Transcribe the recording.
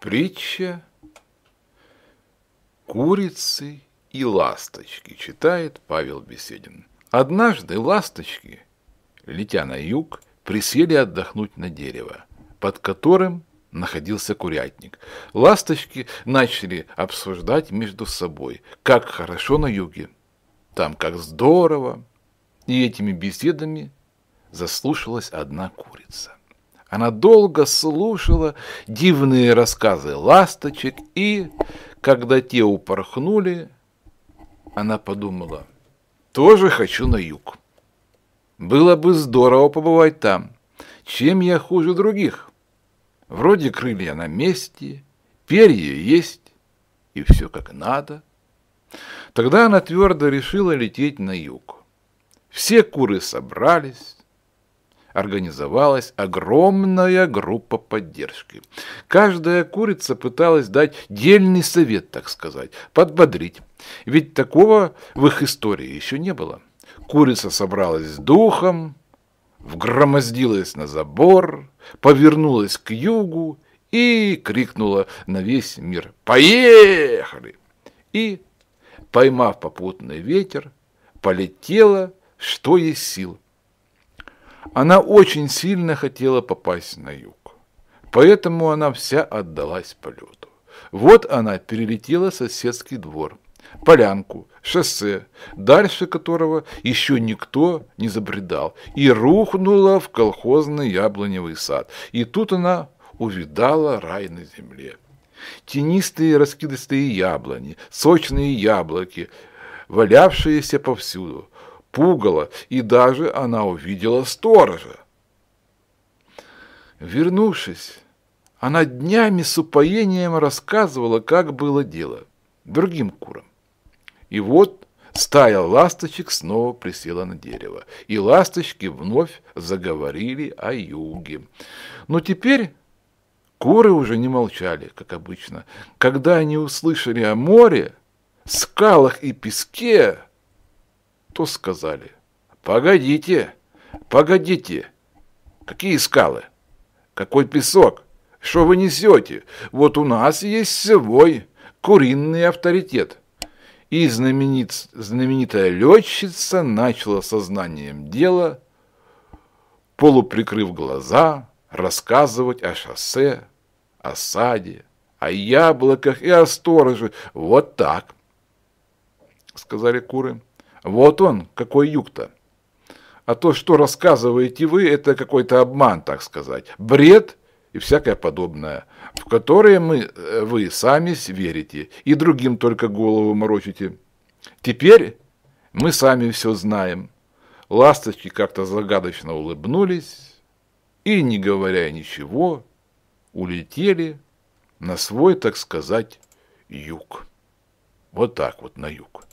Притча курицы и ласточки, читает Павел Беседин. Однажды ласточки, летя на юг, присели отдохнуть на дерево, под которым находился курятник. Ласточки начали обсуждать между собой, как хорошо на юге, там как здорово, и этими беседами заслушалась одна курица. Она долго слушала дивные рассказы ласточек, и, когда те упорхнули, она подумала, тоже хочу на юг. Было бы здорово побывать там. Чем я хуже других? Вроде крылья на месте, перья есть, и все как надо. Тогда она твердо решила лететь на юг. Все куры собрались, организовалась огромная группа поддержки. Каждая курица пыталась дать дельный совет, так сказать, подбодрить. Ведь такого в их истории еще не было. Курица собралась с духом, вгромоздилась на забор, повернулась к югу и крикнула на весь мир «Поехали!» И, поймав попутный ветер, полетела, что есть сил – она очень сильно хотела попасть на юг, поэтому она вся отдалась полету. Вот она перелетела соседский двор, полянку, шоссе, дальше которого еще никто не забредал, и рухнула в колхозный яблоневый сад. И тут она увидала рай на земле. Тенистые раскидистые яблони, сочные яблоки, валявшиеся повсюду, пугало, и даже она увидела сторожа. Вернувшись, она днями с упоением рассказывала, как было дело, другим курам. И вот стая ласточек снова присела на дерево, и ласточки вновь заговорили о юге. Но теперь куры уже не молчали, как обычно. Когда они услышали о море, скалах и песке, то сказали, погодите, погодите, какие скалы, какой песок, что вы несете, вот у нас есть свой куриный авторитет. И знаменит, знаменитая летчица начала сознанием дела, полуприкрыв глаза, рассказывать о шоссе, о саде, о яблоках и о стороже. Вот так, сказали куры. Вот он, какой юг-то. А то, что рассказываете вы, это какой-то обман, так сказать, бред и всякое подобное, в которое мы, э, вы сами верите и другим только голову морочите. Теперь мы сами все знаем. Ласточки как-то загадочно улыбнулись и, не говоря ничего, улетели на свой, так сказать, юг. Вот так вот на юг.